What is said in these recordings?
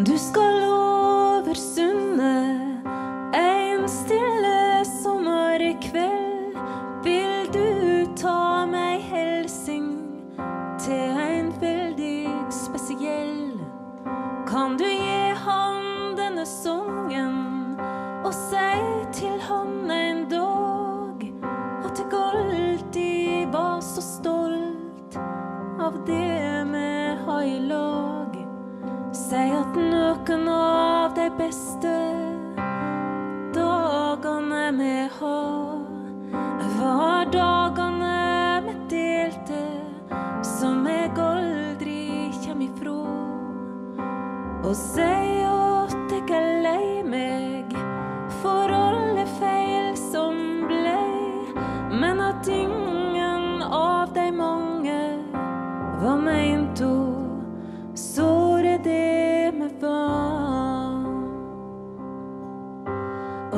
Om du skal over sundet en stille sommerkveld, vil du ta meg helsing til en veldig spesiell. Kan du gi han denne sangen og si til han en dag at jeg alltid var så stolt av det vi har i lag? Si at noen av de beste dagene vi har, var dagene vi delte, som jeg aldri kjem ifra. Og si at jeg er lei meg for alle feil som blei, men at ingen av de mange var meint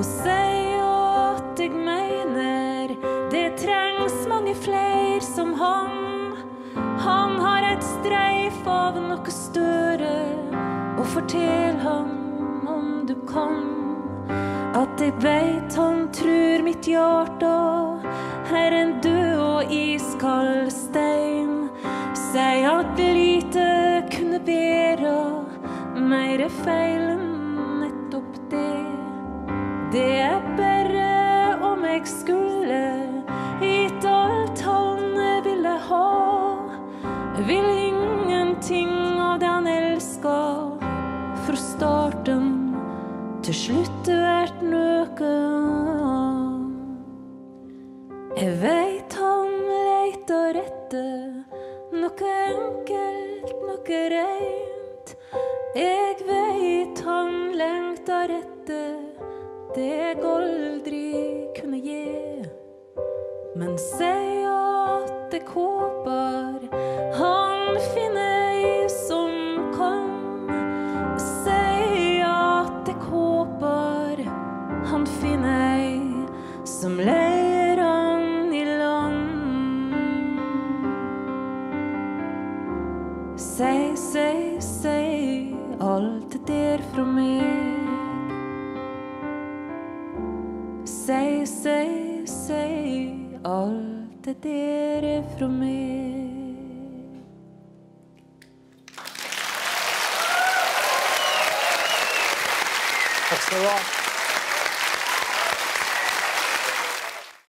Og si at jeg mener det trengs mange flere som han. Han har et streif av noe større, og fortell ham om du kan. At jeg veit han trur mitt hjarte er en død og iskald stein. Si at lite kunne være meire feil jeg skulle gitt alt han ville ha. Vil ingenting av det han elska, fra starten til slutt vært noe Jeg veit han leiter etter noe enkelt, noe reint. Jeg veit han lengter etter det jeg Men si at det kåper han finner ei som kan. Si at det kåper han finner ei som leier han i land. Si, si, si alt det der fra meg. Si, si, si alt det der er fra meg. Takk skal du ha.